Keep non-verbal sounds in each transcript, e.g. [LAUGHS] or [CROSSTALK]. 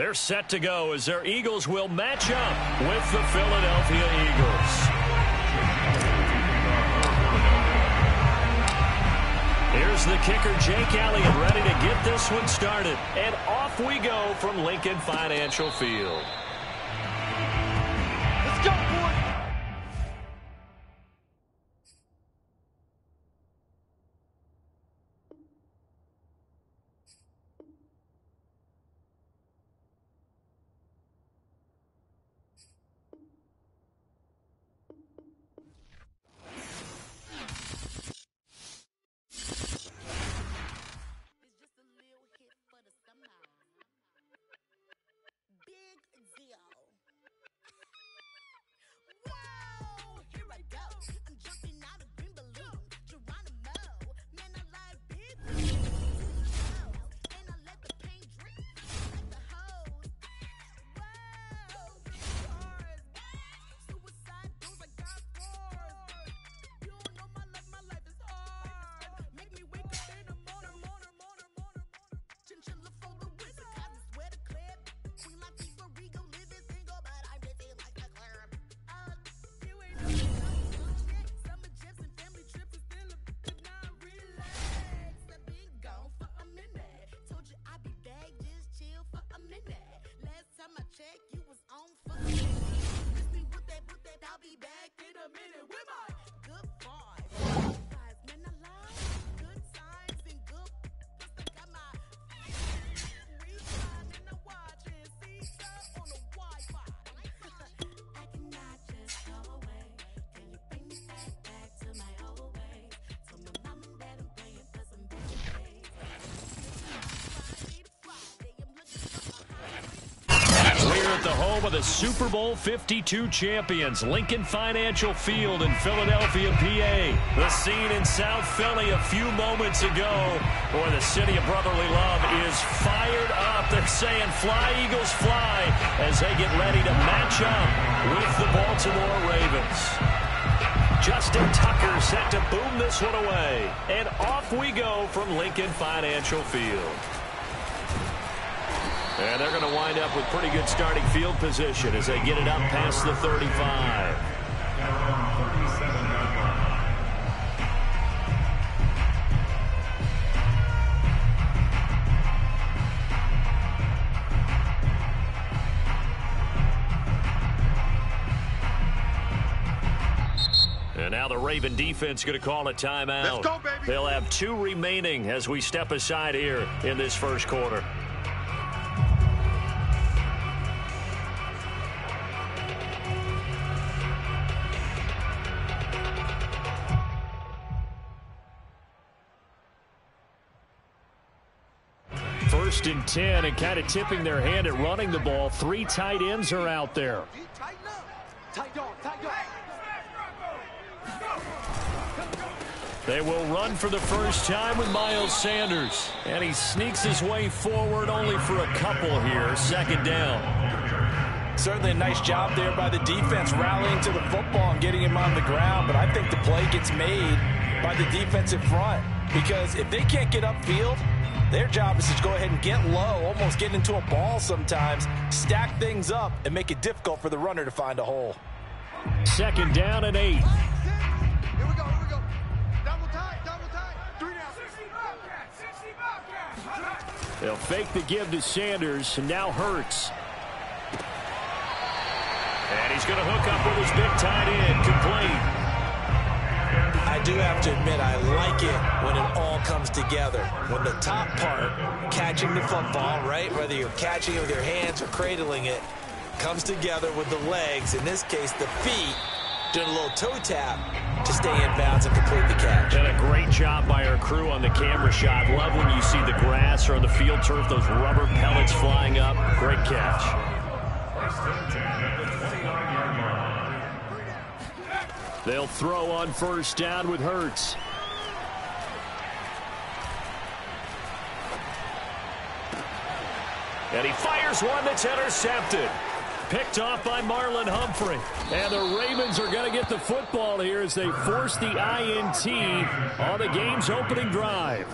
They're set to go as their Eagles will match up with the Philadelphia Eagles. Here's the kicker, Jake Elliott, ready to get this one started. And off we go from Lincoln Financial Field. Home of the Super Bowl 52 champions, Lincoln Financial Field in Philadelphia, PA. The scene in South Philly a few moments ago where the city of brotherly love is fired up. They're saying fly, Eagles, fly as they get ready to match up with the Baltimore Ravens. Justin Tucker set to boom this one away. And off we go from Lincoln Financial Field. And they're going to wind up with pretty good starting field position as they get it up past the 35. And now the Raven defense going to call a timeout. Go. They'll have two remaining as we step aside here in this first quarter. First and 10 and kind of tipping their hand at running the ball. Three tight ends are out there. They will run for the first time with Miles Sanders. And he sneaks his way forward only for a couple here. Second down. Certainly a nice job there by the defense rallying to the football and getting him on the ground. But I think the play gets made by the defensive front. Because if they can't get upfield, their job is to go ahead and get low, almost get into a ball sometimes, stack things up, and make it difficult for the runner to find a hole. Second down and eight. Here we go, here we go. Double tight, double tight. Three down. They'll fake the give to Sanders, and now Hurts. And he's going to hook up with his big tight end, complete. I do have to admit, I like it when it all comes together. When the top part, catching the football, right, whether you're catching it with your hands or cradling it, comes together with the legs, in this case the feet, doing a little toe tap to stay in bounds and complete the catch. And a great job by our crew on the camera shot. Love when you see the grass or on the field turf, those rubber pellets flying up. Great catch. They'll throw on first down with Hurts. And he fires one that's intercepted. Picked off by Marlon Humphrey. And the Ravens are going to get the football here as they force the INT on the game's opening drive.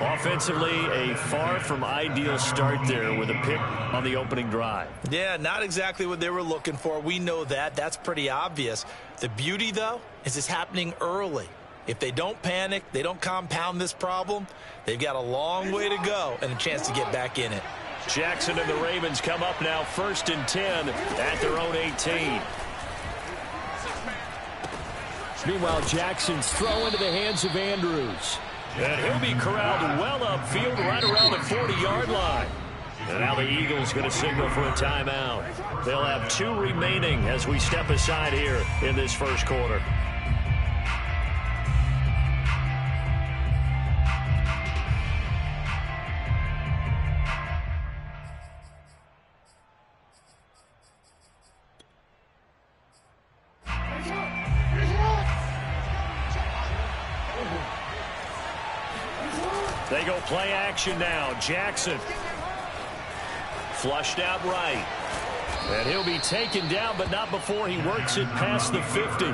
Offensively, a far from ideal start there with a pick on the opening drive. Yeah, not exactly what they were looking for. We know that. That's pretty obvious. The beauty, though, is it's happening early. If they don't panic, they don't compound this problem, they've got a long way to go and a chance to get back in it. Jackson and the Ravens come up now first and 10 at their own 18. Meanwhile, Jackson's throw into the hands of Andrews. And he'll be corralled well upfield right around the 40-yard line. And now the Eagles going to signal for a timeout. They'll have two remaining as we step aside here in this first quarter. They go play action now. Jackson. Flushed out right. And he'll be taken down, but not before he works it past the 50.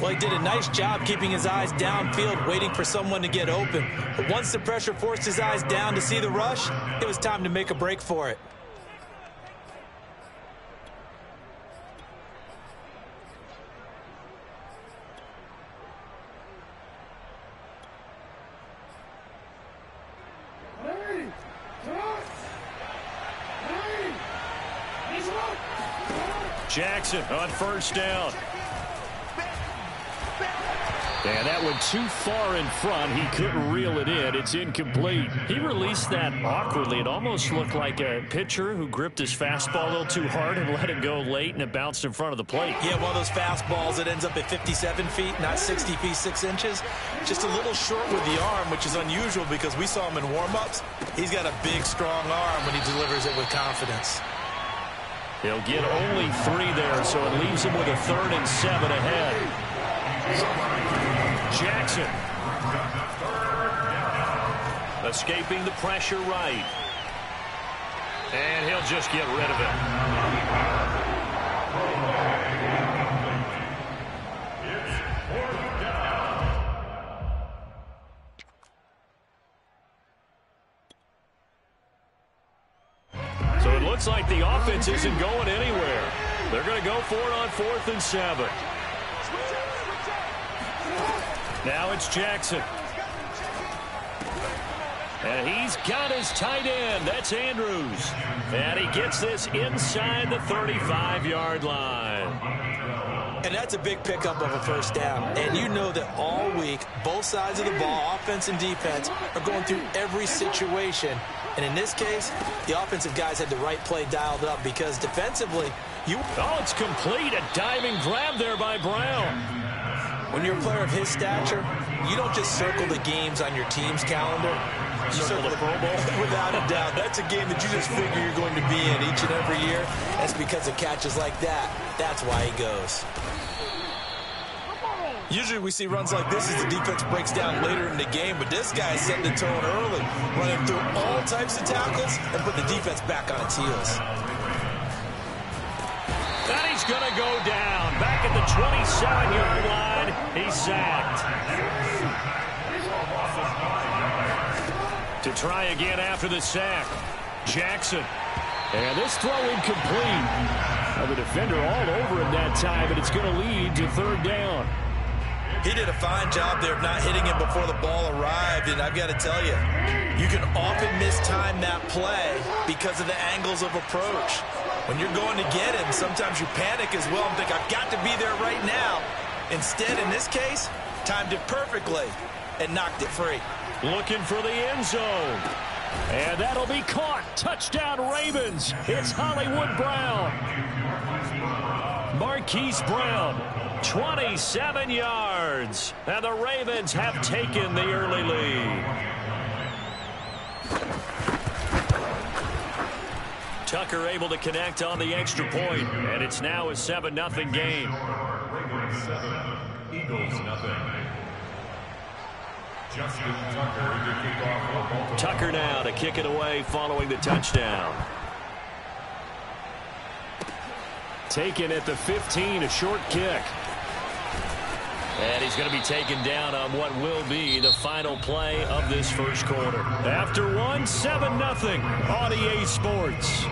Well, he did a nice job keeping his eyes downfield, waiting for someone to get open. But once the pressure forced his eyes down to see the rush, it was time to make a break for it. Jackson on first down. And that went too far in front. He couldn't reel it in. It's incomplete. He released that awkwardly. It almost looked like a pitcher who gripped his fastball a little too hard and let it go late, and it bounced in front of the plate. Yeah, one of those fastballs that ends up at 57 feet, not 60 feet, 6 inches. Just a little short with the arm, which is unusual because we saw him in warm-ups. He's got a big, strong arm when he delivers it with confidence. He'll get only three there, so it leaves him with a third and seven ahead. Jackson. Escaping the pressure right. And he'll just get rid of it. So it looks like the offense isn't going anywhere. They're going to go for it on fourth and seven. Now it's Jackson. And he's got his tight end. That's Andrews. And he gets this inside the 35-yard line. And that's a big pickup of a first down. And you know that all week, both sides of the ball, offense and defense, are going through every situation. And in this case, the offensive guys had the right play dialed up because defensively, you... Oh, it's complete. A diving grab there by Brown. When you're a player of his stature, you don't just circle the games on your team's calendar. You circle the Pro Bowl? [LAUGHS] Without a doubt. That's a game that you just figure you're going to be in each and every year. That's because of catches like that. That's why he goes. Usually we see runs like this as the defense breaks down later in the game, but this guy set the tone early, running through all types of tackles and put the defense back on its heels. And he's going to go down. Back at the 27-yard line, he's sacked. To try again after the sack, Jackson. And this throw incomplete. Now the defender all over him that time, and it's going to lead to third down. He did a fine job there of not hitting him before the ball arrived, and I've got to tell you, you can often mistime that play because of the angles of approach. When you're going to get him, sometimes you panic as well and think, I've got to be there right now. Instead, in this case, timed it perfectly and knocked it free. Looking for the end zone. And that'll be caught. Touchdown Ravens. It's Hollywood Brown. Marquise Brown, 27 yards. And the Ravens have taken the early lead. Tucker able to connect on the extra point, and it's now a 7-0 game. Eagles nothing. Justin Tucker. Tucker now to kick it away following the touchdown. taken at the 15, a short kick. And he's going to be taken down on what will be the final play of this first quarter. After one, 7-0 on EA Sports.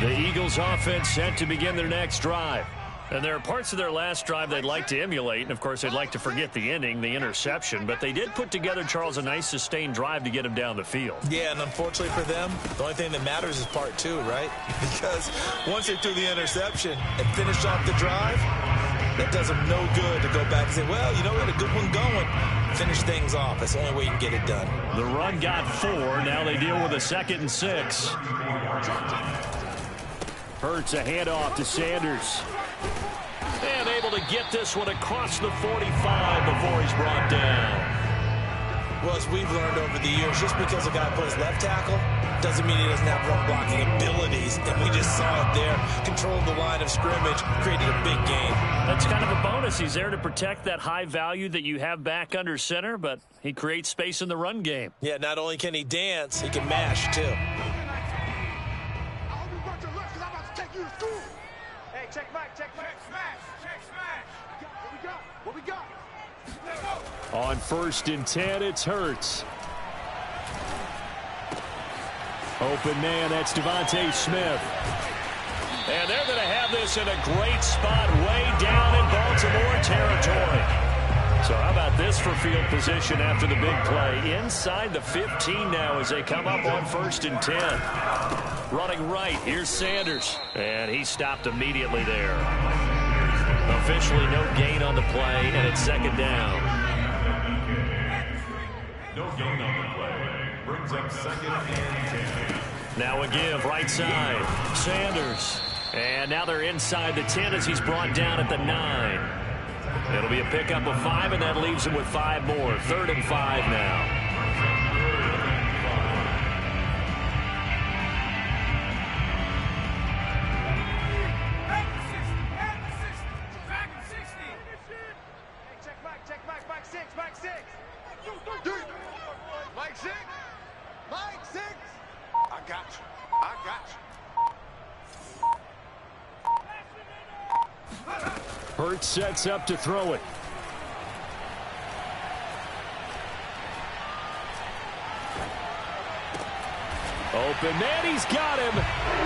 The Eagles offense set to begin their next drive. And there are parts of their last drive they'd like to emulate, and of course they'd like to forget the ending, the interception, but they did put together, Charles, a nice sustained drive to get him down the field. Yeah, and unfortunately for them, the only thing that matters is part two, right? [LAUGHS] Because once they threw the interception and finished off the drive, that does them no good to go back and say, well, you know, we had a good one going. Finish things off. That's the only way you can get it done. The run got four. Now they deal with a second and six. Hurts a handoff to Sanders. And able to get this one across the 45 before he's brought down. Well, as we've learned over the years, just because a guy plays left tackle doesn't mean he doesn't have run blocking abilities. And we just saw it there. Controlled the line of scrimmage, created a big gain. That's kind of a bonus. He's there to protect that high value that you have back under center, but he creates space in the run game. Yeah, not only can he dance, he can mash, too. Check back, check back. Check smash, check smash. What we got? What we got? On first and 10, it's Hurts. Open man, that's DeVonta Smith. And they're going to have this in a great spot way down in Baltimore territory. So how about this for field position after the big play? Inside the 15 now as they come up on first and 10. Running right, here's Sanders. And he stopped immediately there. Officially no gain on the play, and it's second down. No gain on the play. Brings up second and 10. Now a give, right side. Sanders. And now they're inside the 10 as he's brought down at the 9. It'll be a pickup of five, and that leaves him with five more. Third and five now. Sets up to throw it. Open man, he's got him.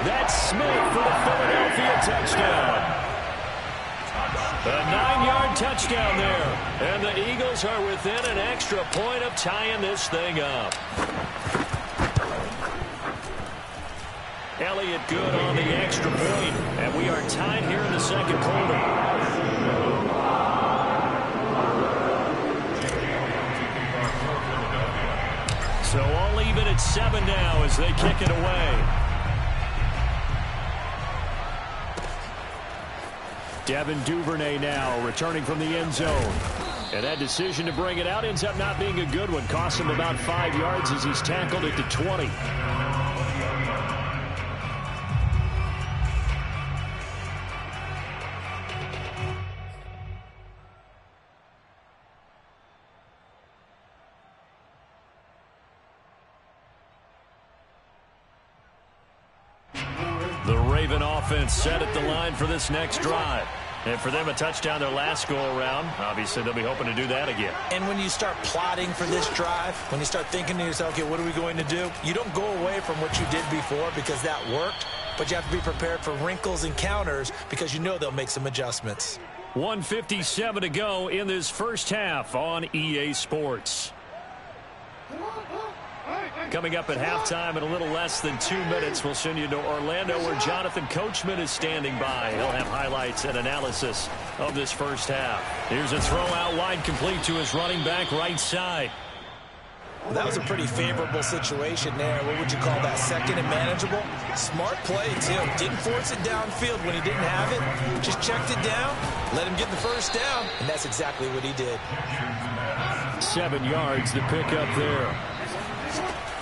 That's Smith for the Philadelphia touchdown. A nine-yard touchdown there. And the Eagles are within an extra point of tying this thing up. Elliott good on the extra point, and we are tied here in the second quarter. So all even at seven now as they kick it away. Devin Duvernay now returning from the end zone. And that decision to bring it out ends up not being a good one. Costs him about five yards as he's tackled at the 20. Line for this next drive. And for them, a touchdown their last go-around. Obviously, they'll be hoping to do that again. And when you start plotting for this drive, when you start thinking to yourself, okay, what are we going to do? You don't go away from what you did before because that worked, but you have to be prepared for wrinkles and counters because you know they'll make some adjustments. 157 to go in this first half on EA Sports. Coming up at halftime in a little less than two minutes, we'll send you to Orlando where Jonathan Coachman is standing by. He'll have highlights and analysis of this first half. Here's a throw out wide complete to his running back right side. That was a pretty favorable situation there. What would you call that? Second and manageable? Smart play, too. Didn't force it downfield when he didn't have it. Just checked it down, let him get the first down, and that's exactly what he did. Seven yards, to pick up there.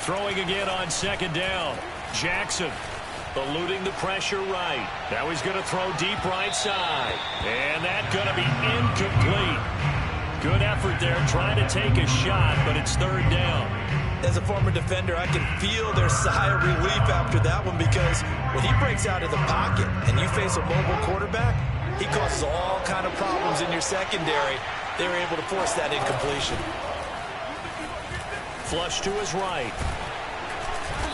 Throwing again on second down. Jackson eluding the pressure right. Now he's going to throw deep right side. And that's going to be incomplete. Good effort there trying to take a shot, but it's third down. as a former defender, I can feel their sigh of relief after that one because when he breaks out of the pocket and you face a mobile quarterback, he causes all kind of problems in your secondary. They were able to force that incompletion. Flush to his right.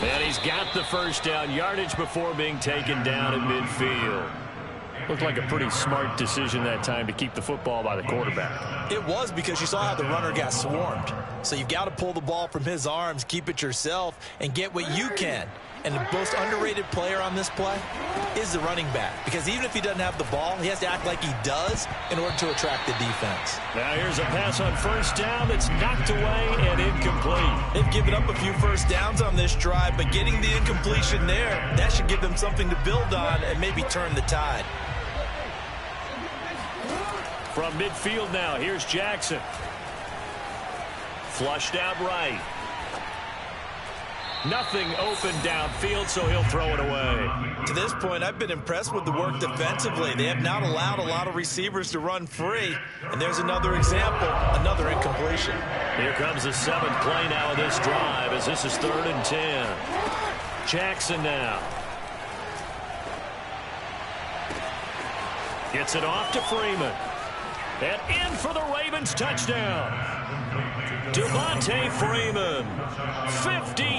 And he's got the first down yardage before being taken down at midfield. Looked like a pretty smart decision that time to keep the football by the quarterback. It was because you saw how the runner got swarmed. So you've got to pull the ball from his arms, keep it yourself, and get what you can. And the most underrated player on this play is the running back. Because even if he doesn't have the ball, he has to act like he does in order to attract the defense. Now here's a pass on first down that's knocked away and incomplete. They've given up a few first downs on this drive, but getting the incompletion there, that should give them something to build on and maybe turn the tide. From midfield now, here's Jackson. Flushed out right. Nothing open downfield, so he'll throw it away. To this point, I've been impressed with the work defensively. They have not allowed a lot of receivers to run free. And there's another example, another incompletion. Here comes the seventh play now of this drive as this is third and ten. Jackson now. Gets it off to Freeman. And in for the Ravens touchdown. Devonta Freeman, 50 yards. And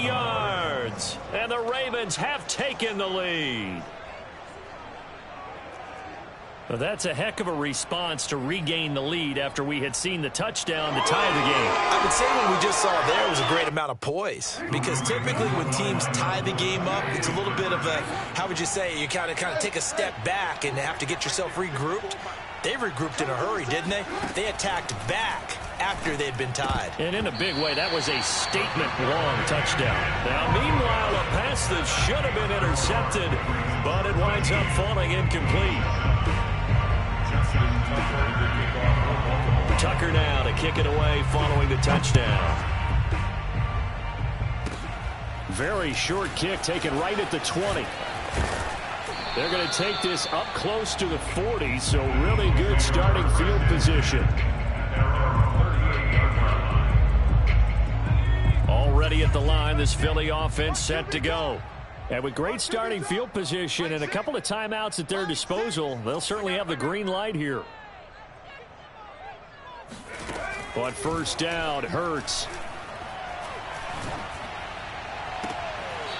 the Ravens have taken the lead. Well, that's a heck of a response to regain the lead after we had seen the touchdown to tie the game. I would say what we just saw there was a great amount of poise because typically when teams tie the game up, it's a little bit of a, how would you say, you kind of kind of take a step back and have to get yourself regrouped. They regrouped in a hurry, didn't they? They attacked back after they'd been tied. And in a big way, that was a statement long touchdown. Now, meanwhile, a pass that should have been intercepted, but it winds up falling incomplete. Tucker now to kick it away following the touchdown. Very short kick taken right at the 20. They're going to take this up close to the 40, so really good starting field position. Already at the line, this Philly offense set to go. And with great starting field position and a couple of timeouts at their disposal, they'll certainly have the green light here. But first down, Hurts.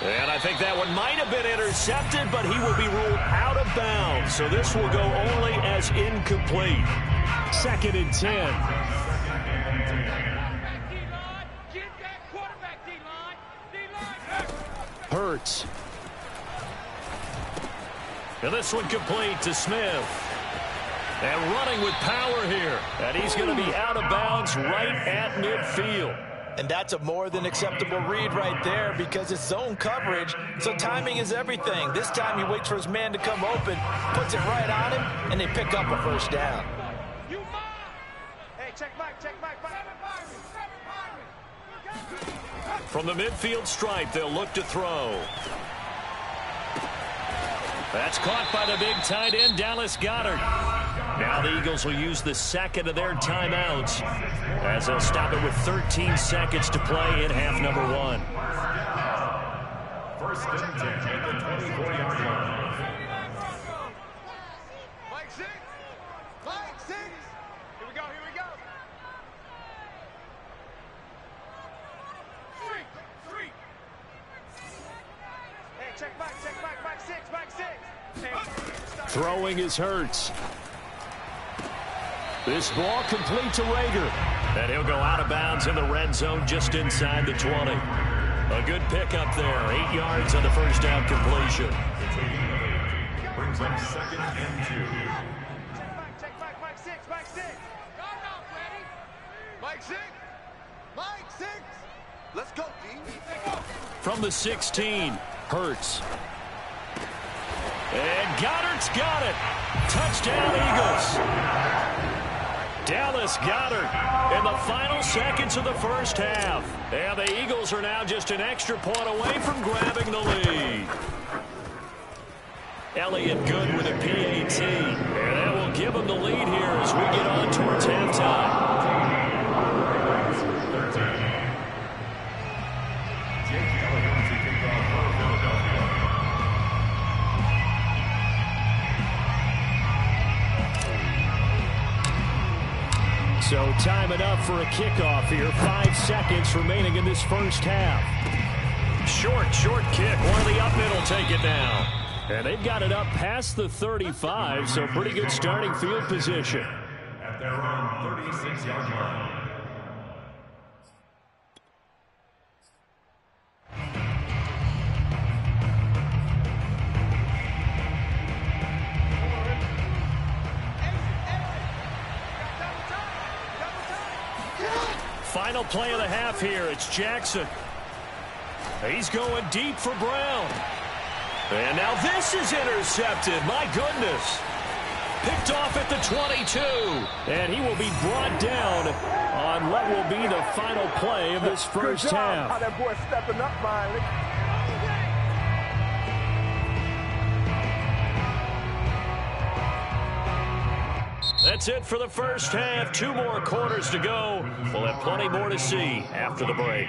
And I think that one might have been intercepted, but he will be ruled out of bounds. So this will go only as incomplete. Second and 10. Hurts. And this one complete to Smith. And running with power here. And he's going to be out of bounds right at midfield. And that's a more than acceptable read right there because it's zone coverage, so timing is everything. This time he waits for his man to come open, puts it right on him, and they pick up a first down. Hey, check back, check back, back. From the midfield stripe, they'll look to throw. That's caught by the big tight end, Dallas Goedert. Now the Eagles will use the second of their timeouts as they'll stop it with 13 seconds to play in half number one. First and 10 at the 24-yard line. Mike six. Mike six. Here we go, here we go. Three, three. Hey, check back, check back, back six, back six. Hey, Throwing is Hurts. This ball complete to Reagor. And he'll go out of bounds in the red zone just inside the 20. A good pickup there. Eight yards on the first down completion. Brings up second and two. check back, check back, Mike six, Mike six. Guard up, ready? Mike six. Mike six. Let's go, D. From the 16, Hurts. And Goedert's got it. Touchdown, Eagles. Dallas Goedert in the final seconds of the first half. And the Eagles are now just an extra point away from grabbing the lead. Elliott good with a PAT. And that will give them the lead here as we get on towards halftime. Time enough for a kickoff here. Five seconds remaining in this first half. Short, short kick. One of the up middle, take it now. And they've got it up past the 35, so pretty good starting field position. At their own 36-yard line. Play of the half here. It's Jackson. He's going deep for Brown. And now this is intercepted. My goodness. Picked off at the 22. And he will be brought down on what will be the final play of this first half. How that boy stepping up finally. That's it for the first half. Two more quarters to go. We'll have plenty more to see after the break.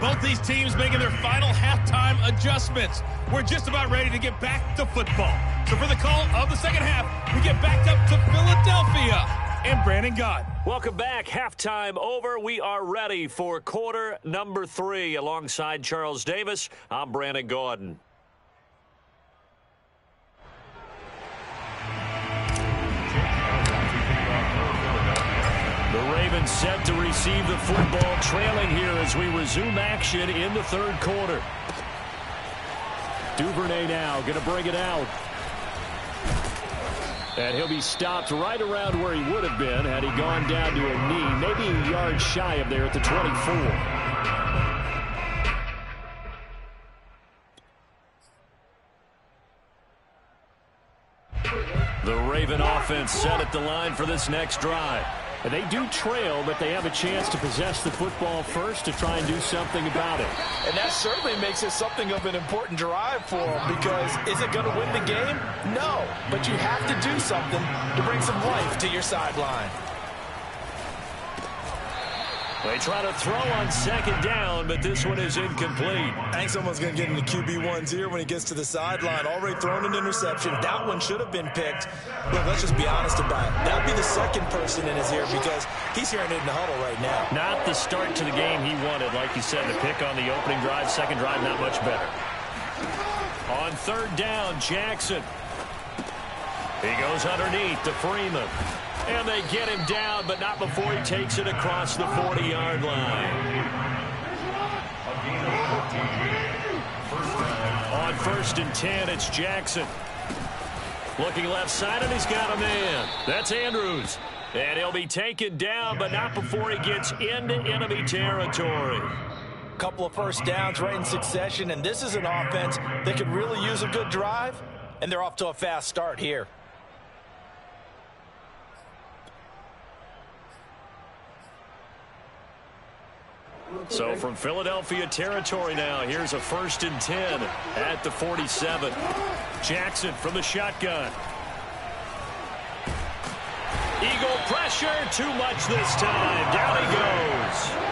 Both these teams making their final halftime adjustments. We're just about ready to get back to football. So for the call of the second half, we get back up to Philadelphia and Brandon God. Welcome back. Halftime over. We are ready for quarter number three. Alongside Charles Davis, I'm Brandon Gaudin. Ravens set to receive the football, trailing here as we resume action in the third quarter. Duvernay now going to bring it out. And he'll be stopped right around where he would have been had he gone down to a knee, maybe a yard shy of there at the 24. The Raven offense set at the line for this next drive. And they do trail, but they have a chance to possess the football first to try and do something about it. And that certainly makes it something of an important drive for them because is it going to win the game? No, but you have to do something to bring some life to your sideline. They try to throw on second down, but this one is incomplete. I think someone's going to get into QB1's ear when he gets to the sideline. Already thrown an interception. That one should have been picked. Look, let's just be honest about it. That would be the second person in his ear because he's hearing it in the huddle right now. Not the start to the game he wanted. Like you said, the pick on the opening drive, second drive, not much better. On third down, Jackson. He goes underneath to Freeman. And they get him down, but not before he takes it across the 40-yard line. On first and 10, it's Jackson. Looking left side, and he's got a man. That's Andrews. And he'll be taken down, but not before he gets into enemy territory. Couple of first downs right in succession, and this is an offense that could really use a good drive, and they're off to a fast start here. So from Philadelphia territory now, here's a first and 10 at the 47. Jackson from the shotgun. Eagle pressure, too much this time. Down he goes.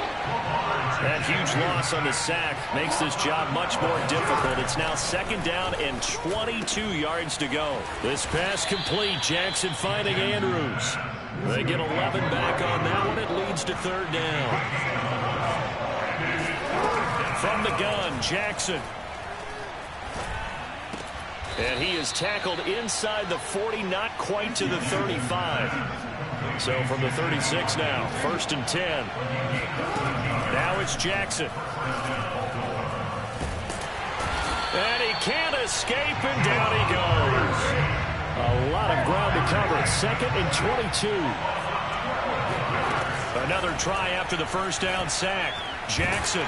That huge loss on the sack makes this job much more difficult. It's now second down and 22 yards to go. This pass complete. Jackson finding Andrews. They get 11 back on that one. It leads to third down. From the gun, Jackson. And he is tackled inside the 40, not quite to the 35. So from the 36 now, first and 10. Now it's Jackson. And he can't escape, and down he goes. A lot of ground to cover. Second and 22. Another try after the first down sack. Jackson.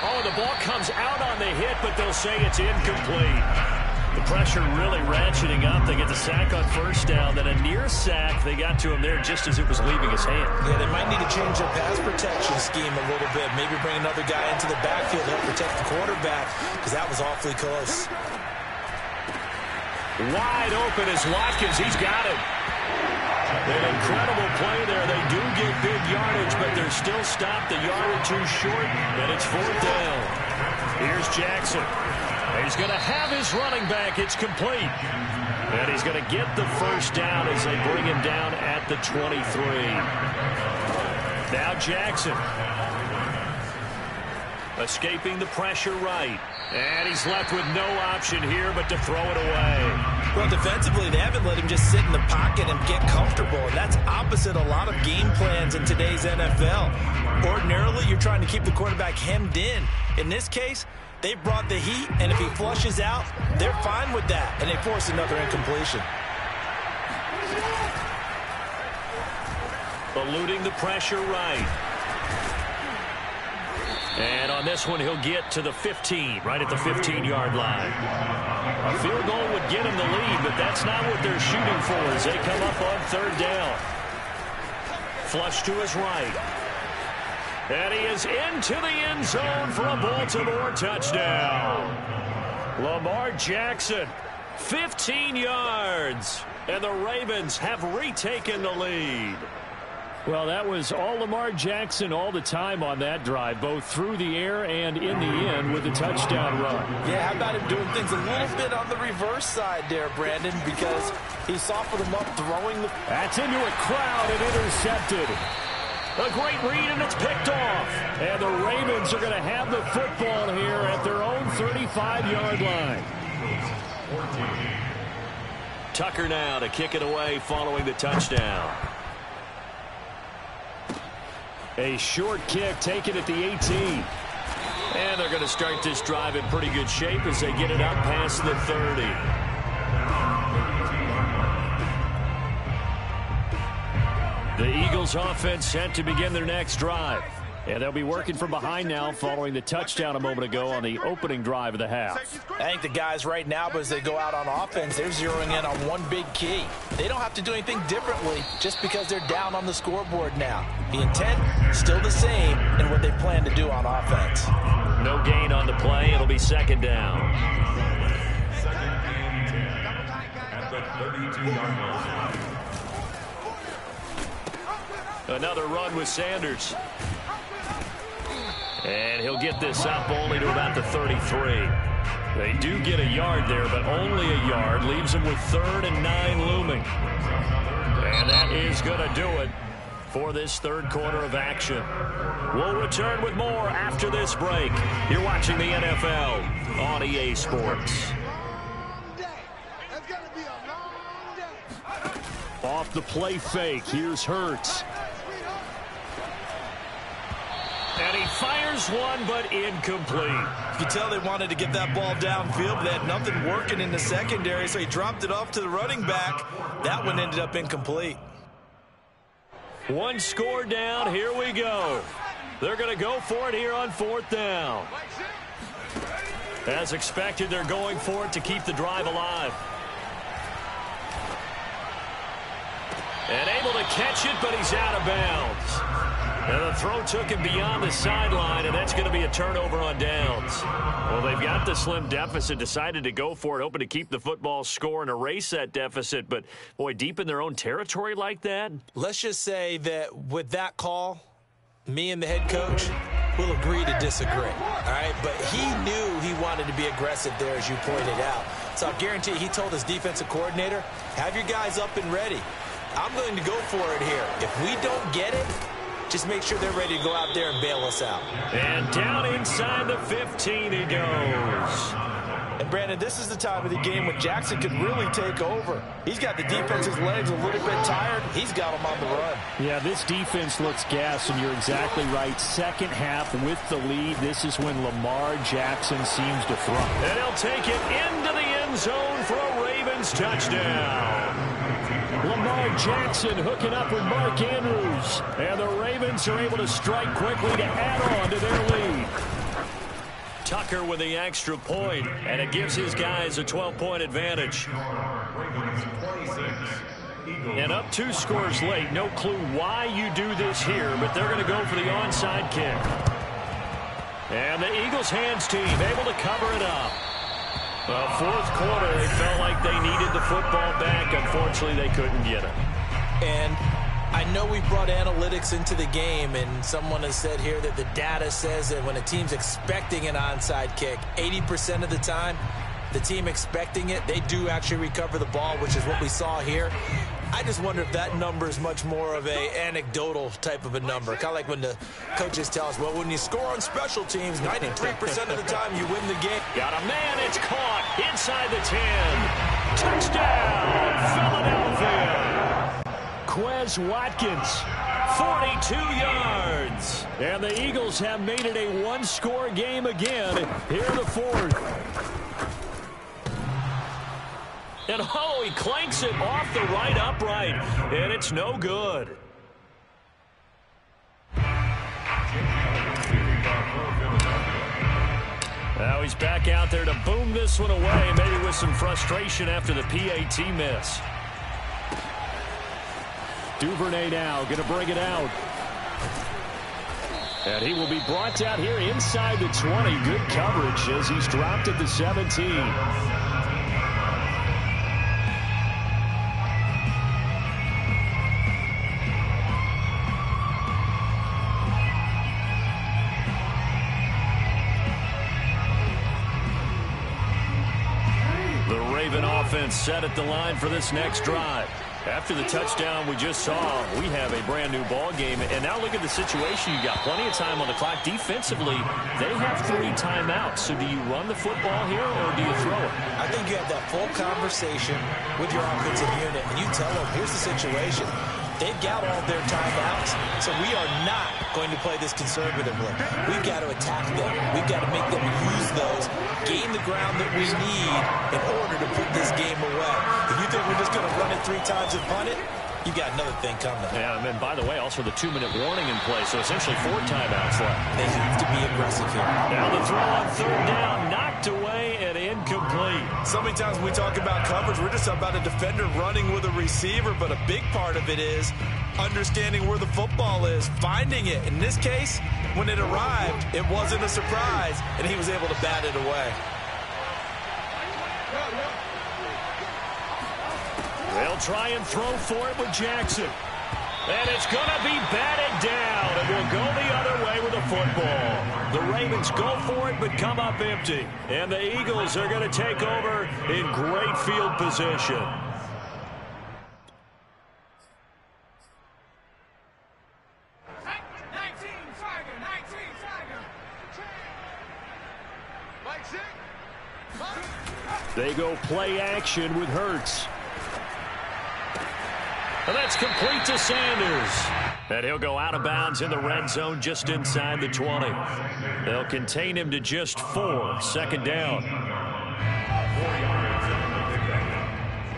Oh, the ball comes out on the hit, but they'll say it's incomplete. The pressure really ratcheting up. They get the sack on first down. Then a near sack. They got to him there just as it was leaving his hand. Yeah, they might need to change their pass protection scheme a little bit. Maybe bring another guy into the backfield to help protect the quarterback because that was awfully close. Wide open is Watkins. He's got it. An incredible play there. They do get big yardage, but they're still stopped a yard or two short, and it's fourth down. Here's Jackson. He's going to have his running back. It's complete. And he's going to get the first down as they bring him down at the 23. Now Jackson. Escaping the pressure right. And he's left with no option here but to throw it away. Well, defensively, they haven't let him just sit in the pocket and get comfortable. And that's opposite a lot of game plans in today's NFL. Ordinarily, you're trying to keep the quarterback hemmed in. In this case, they brought the heat, and if he flushes out, they're fine with that, and they force another incompletion. Eluding the pressure right. And on this one, he'll get to the 15, right at the 15-yard line. A field goal would get him the lead, but that's not what they're shooting for as they come up on third down. Flush to his right. And he is into the end zone for a Baltimore touchdown. Lamar Jackson, 15 yards. And the Ravens have retaken the lead. Well, that was all Lamar Jackson all the time on that drive, both through the air and in the end with a touchdown run. Yeah, how about him doing things a little bit on the reverse side there, Brandon, because he softened him up throwing the... That's into a crowd and intercepted. A great read, and it's picked off. And the Ravens are going to have the football here at their own 35-yard line. Tucker now to kick it away following the touchdown. A short kick taken at the 18. And they're going to start this drive in pretty good shape as they get it up past the 30. The Eagles offense set to begin their next drive. And they'll be working from behind now following the touchdown a moment ago on the opening drive of the half. I think the guys right now, as they go out on offense, they're zeroing in on one big key. They don't have to do anything differently just because they're down on the scoreboard now. The intent, still the same in what they plan to do on offense. No gain on the play. It'll be second down. Second and 10 at the 32-yard line. Another run with Sanders. And he'll get this up only to about the 33. They do get a yard there, but only a yard. Leaves them with third and nine looming. And that is going to do it for this third quarter of action. We'll return with more after this break. You're watching the NFL on EA Sports. Off the play fake, here's Hurts. And he fires one, but incomplete. You can tell they wanted to get that ball downfield, but they had nothing working in the secondary, so he dropped it off to the running back. That one ended up incomplete. One score down. Here we go. They're going to go for it here on fourth down. As expected, they're going for it to keep the drive alive. And able to catch it, but he's out of bounds. And the throw took him beyond the sideline, and that's going to be a turnover on downs. Well, they've got the slim deficit, decided to go for it, hoping to keep the football score and erase that deficit. But, boy, deep in their own territory like that? Let's just say that with that call, me and the head coach will agree to disagree. All right? But he knew he wanted to be aggressive there, as you pointed out. So I guarantee he told his defensive coordinator, have your guys up and ready. I'm going to go for it here. If we don't get it, just make sure they're ready to go out there and bail us out. And down inside the 15 he goes. And Brandon, this is the time of the game when Jackson could really take over. He's got the defense's legs a little bit tired. He's got them on the run. Yeah, this defense looks gas, and you're exactly right. Second half with the lead, this is when Lamar Jackson seems to thrive. And he'll take it into the end zone for a Ravens touchdown. Lamar Jackson hooking up with Mark Andrews. And the Ravens are able to strike quickly to add on to their lead. Tucker with the extra point, and it gives his guys a 12-point advantage. Ravens 26, Eagles And up two scores late. No clue why you do this here, but they're going to go for the onside kick. And the Eagles hands team able to cover it up. Well, fourth quarter, they felt like they needed the football back. Unfortunately, they couldn't get it. And I know we brought analytics into the game, and someone has said here that the data says that when a team's expecting an onside kick, 80% of the time, the team expecting it, they do actually recover the ball, which is what we saw here. I just wonder if that number is much more of a anecdotal type of a number. Kind of like when the coaches tell us, well, when you score on special teams, 93% of the time you win the game. Got a man, it's caught inside the 10. Touchdown, Philadelphia. Quez Watkins, 42 yards. And the Eagles have made it a one-score game again here in the fourth. And oh, he clanks it off the right upright, and it's no good. Now he's back out there to boom this one away, maybe with some frustration after the PAT miss. Duvernay now going to bring it out. And he will be brought out here inside the 20. Good coverage as he's dropped at the 17. Set at the line for this next drive. After the touchdown we just saw, we have a brand new ball game. And now look at the situation. You got plenty of time on the clock. Defensively, they have three timeouts. So do you run the football here or do you throw it? I think you have that full conversation with your offensive unit, and you tell them, here's the situation. They've got all their timeouts, so we are not going to play this conservatively. We've got to attack them. We've got to make them use those, gain the ground that we need in order to put this game away. If you think we're just going to run it three times and punt it, you got another thing coming. Yeah, and then by the way, also the two-minute warning in play, so essentially four timeouts left. They have to be aggressive here. Now the throw on third down, knocked away and incomplete. So many times when we talk about coverage, we're just talking about a defender running with a receiver, but a big part of it is understanding where the football is, finding it. In this case, when it arrived, it wasn't a surprise, and he was able to bat it away. They'll try and throw for it with Jackson. And it's going to be batted down. It will go the other way with the football. The Ravens go for it but come up empty. And the Eagles are going to take over in great field position. They go play action with Hurts. And that's complete to Sanders. And he'll go out of bounds in the red zone just inside the 20. They'll contain him to just four. Second down.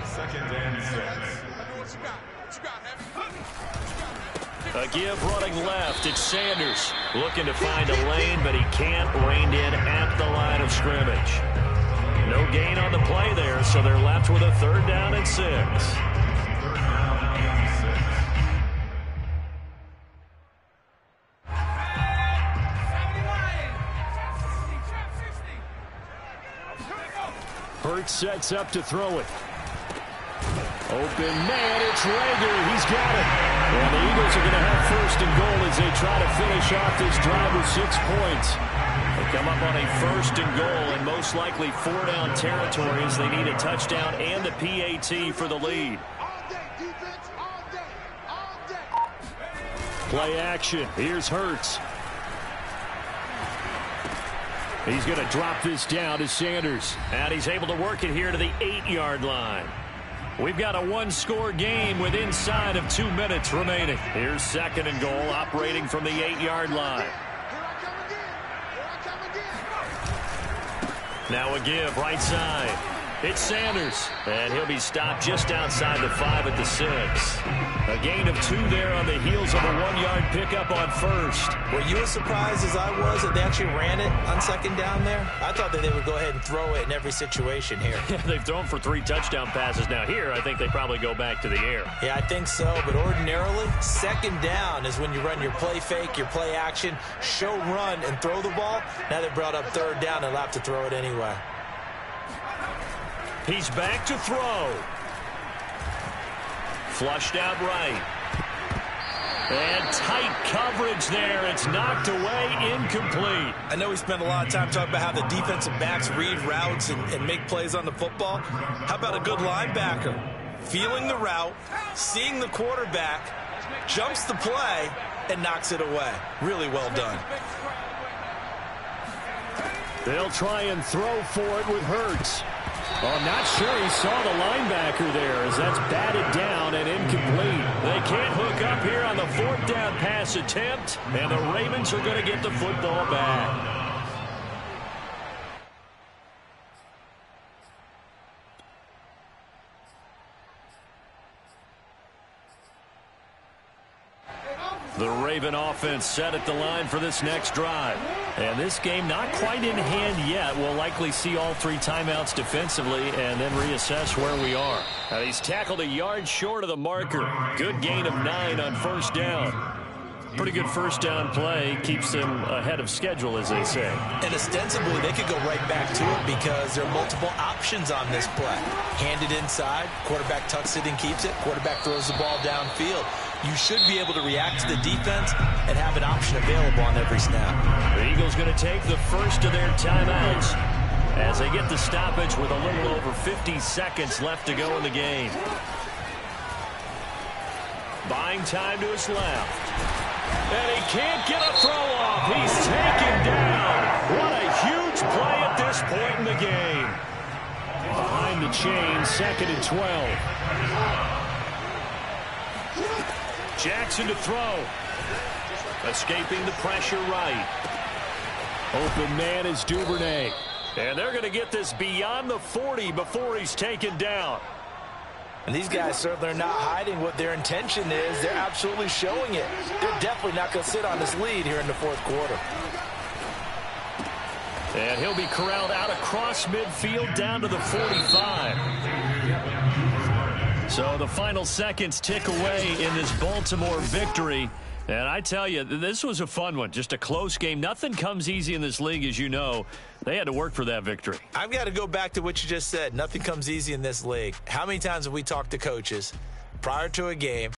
Second and six. A give running left. It's Sanders looking to find a lane, but he can't. Reined in at the line of scrimmage. No gain on the play there, so they're left with a third down and six. Hurts sets up to throw it. Open man, it's Reagor. He's got it. And the Eagles are going to have first and goal as they try to finish off this drive with six points. They come up on a first and goal and most likely four down territory as they need a touchdown and the PAT for the lead. Play action. Here's Hurts. He's going to drop this down to Sanders. And he's able to work it here to the eight-yard line. We've got a one-score game with inside of two minutes remaining. Here's second and goal operating from the eight-yard line. Now a give right side. It's Sanders. And he'll be stopped just outside the five at the six. A gain of two there on the heels of a one-yard pickup on first. Were you as surprised as I was that they actually ran it on second down there? I thought that they would go ahead and throw it in every situation here. [LAUGHS] Yeah, they've thrown for three touchdown passes. Now here, I think they probably go back to the air. Yeah, I think so. But ordinarily, second down is when you run your play fake, your play action, show run, and throw the ball. Now they brought up third down and left to throw it anyway. He's back to throw. Flushed out right. And tight coverage there. It's knocked away, incomplete. I know we spent a lot of time talking about how the defensive backs read routes and, and make plays on the football. How about a good linebacker? Feeling the route, seeing the quarterback, jumps the play, and knocks it away. Really well done. They'll try and throw for it with Hurts. Well, I'm not sure he saw the linebacker there as that's batted down and incomplete. They can't hook up here on the fourth down pass attempt, and the Ravens are going to get the football back. The Raven offense set at the line for this next drive. And this game not quite in hand yet. We'll likely see all three timeouts defensively and then reassess where we are. Now, he's tackled a yard short of the marker. Good gain of nine on first down. Pretty good first down play. Keeps them ahead of schedule, as they say. And ostensibly, they could go right back to it because there are multiple options on this play. Hand it inside. Quarterback tucks it and keeps it. Quarterback throws the ball downfield. You should be able to react to the defense and have an option available on every snap. The Eagles going to take the first of their timeouts as they get the stoppage with a little over 50 seconds left to go in the game. Buying time to his left. And he can't get a throw off. He's taken down. What a huge play at this point in the game. Behind the chain, second and 12. Jackson to throw. Escaping the pressure right. Open man is Duvernay. And they're going to get this beyond the 40 before he's taken down. And these guys certainly are not hiding what their intention is. They're absolutely showing it. They're definitely not going to sit on this lead here in the fourth quarter. And he'll be corralled out across midfield down to the 45. So the final seconds tick away in this Baltimore victory. And I tell you, this was a fun one. Just a close game. Nothing comes easy in this league, as you know. They had to work for that victory. I've got to go back to what you just said. Nothing comes easy in this league. How many times have we talked to coaches prior to a game